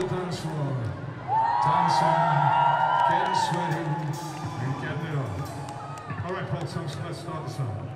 the dance floor, dancing, getting sweaty, and getting it on. All right, Paul, so let's start the song.